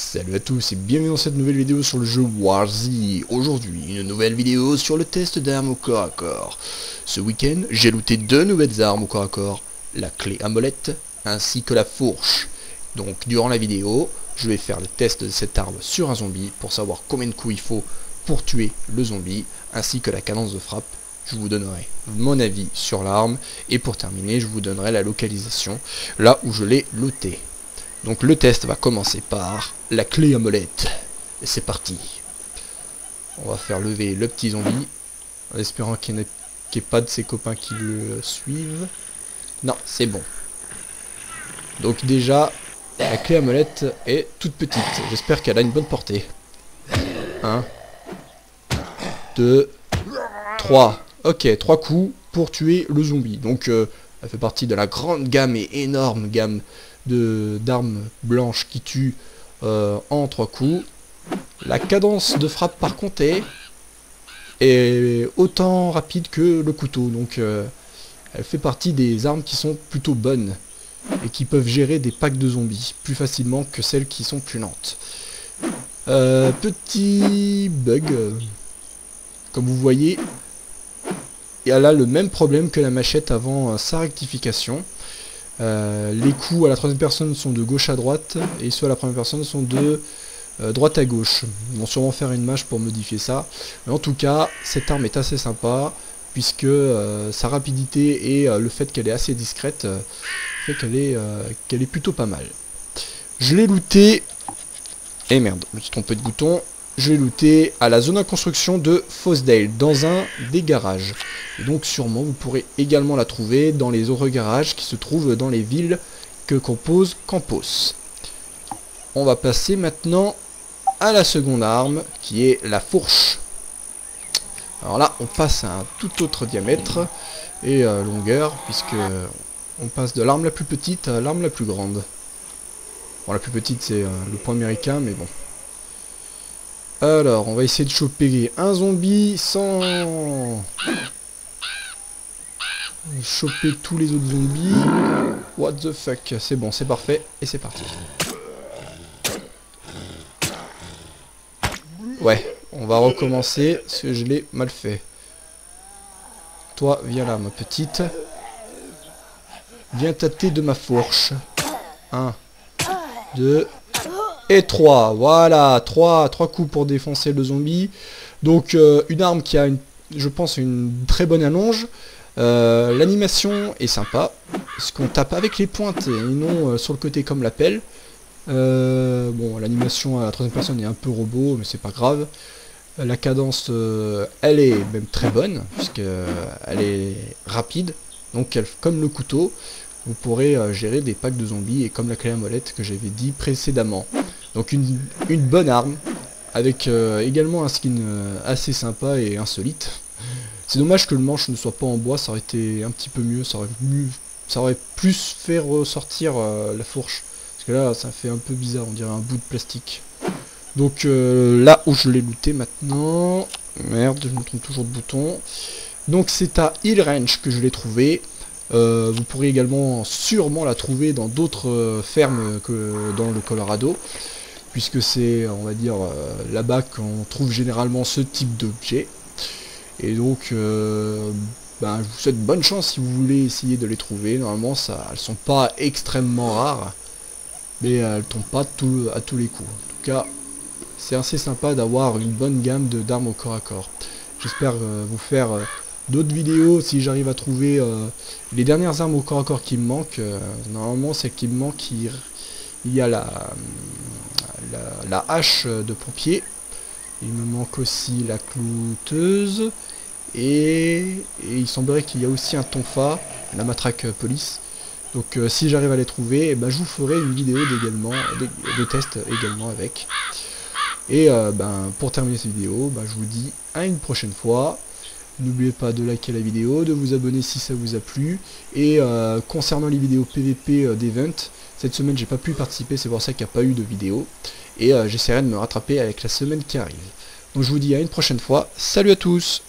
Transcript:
Salut à tous et bienvenue dans cette nouvelle vidéo sur le jeu Warzy. Aujourd'hui, une nouvelle vidéo sur le test d'armes au corps à corps. Ce week-end, j'ai looté deux nouvelles armes au corps à corps, la clé à molette ainsi que la fourche. Donc durant la vidéo, je vais faire le test de cette arme sur un zombie pour savoir combien de coups il faut pour tuer le zombie, ainsi que la cadence de frappe. Je vous donnerai mon avis sur l'arme et pour terminer, je vous donnerai la localisation, là où je l'ai looté. Donc le test va commencer par la clé à molette. Et c'est parti. On va faire lever le petit zombie. En espérant qu'il n'y ait, pas de ses copains qui le suivent. Non, c'est bon. Donc déjà, la clé à molette est toute petite. J'espère qu'elle a une bonne portée. 1, 2, 3. Ok, 3 coups pour tuer le zombie. Donc, euh, elle fait partie de la grande gamme et énorme gamme d'armes blanches qui tuent euh, en trois coups. La cadence de frappe par contre est, autant rapide que le couteau. Donc euh, elle fait partie des armes qui sont plutôt bonnes et qui peuvent gérer des packs de zombies plus facilement que celles qui sont plus lentes. Euh, petit bug, comme vous voyez, elle a le même problème que la machette avant sa rectification. Euh, les coups à la troisième personne sont de gauche à droite et ceux à la première personne sont de euh, droite à gauche. Ils vont sûrement faire une mâche pour modifier ça. Mais en tout cas, cette arme est assez sympa puisque euh, sa rapidité et le fait qu'elle est assez discrète fait qu'elle est, qu'elle est plutôt pas mal. Je l'ai looté... Et merde, je me suis trompé de bouton je l'ai looté à la zone de construction de Fosdale, dans un des garages. Et donc sûrement vous pourrez également la trouver dans les autres garages qui se trouvent dans les villes que compose Campos. On va passer maintenant à la seconde arme, qui est la fourche. Alors là, on passe à un tout autre diamètre et longueur, puisque on passe de l'arme la plus petite à l'arme la plus grande. Bon, la plus petite, c'est euh, le point américain, mais bon, alors, on va essayer de choper un zombie sans... Choper tous les autres zombies. What the fuck C'est bon, c'est parfait. Et c'est parti. Ouais, on va recommencer parce que je l'ai mal fait. Toi, viens là, ma petite. Viens tâter de ma fourche. 1, 2, et 3. Voilà, 3, 3 coups pour défoncer le zombie. Donc euh, une arme qui a, je pense, une très bonne allonge. Euh, l'animation est sympa, parce qu'on tape avec les pointes et non euh, sur le côté comme la pelle. bon, l'animation à la troisième personne est un peu robot, mais c'est pas grave. La cadence, elle est même très bonne, puisqu'elle est rapide, donc comme le couteau, vous pourrez gérer des packs de zombies, et comme la clé à molette que j'avais dit précédemment. Donc une, bonne arme, avec euh, également un skin euh, assez sympa et insolite. C'est dommage que le manche ne soit pas en bois, ça aurait été un petit peu mieux, ça aurait, ça aurait plus fait ressortir euh, la fourche. Parce que là, ça fait un peu bizarre, on dirait un bout de plastique. Donc là où je l'ai looté maintenant... Merde, je me trompe toujours de bouton. Donc c'est à Hill Ranch que je l'ai trouvé. vous pourrez également sûrement la trouver dans d'autres fermes que dans le Colorado puisque c'est, on va dire, euh, là-bas qu'on trouve généralement ce type d'objet. Et donc, euh, ben, je vous souhaite bonne chance si vous voulez essayer de les trouver. Normalement, ça, elles sont pas extrêmement rares, mais elles tombent pas à tous les coups. En tout cas, c'est assez sympa d'avoir une bonne gamme d'armes au corps à corps. J'espère euh, vous faire d'autres vidéos si j'arrive à trouver les dernières armes au corps à corps qui me manquent. normalement, c'est qu'il me manque, il, il y a la, la, hache de pompier. Il me manque aussi la clouteuse. Et, il semblerait qu'il y a aussi un tonfa, la matraque police. Donc euh, si j'arrive à les trouver, eh ben, je vous ferai une vidéo d'également, de, test également avec. Et euh, ben, pour terminer cette vidéo, ben, je vous dis à une prochaine fois. N'oubliez pas de liker la vidéo, de vous abonner si ça vous a plu. Et euh, concernant les vidéos PVP d'event, cette semaine j'ai pas pu participer, c'est pour ça qu'il n'y a pas eu de vidéo. Et euh, j'essaierai de me rattraper avec la semaine qui arrive. Donc je vous dis à une prochaine fois. Salut à tous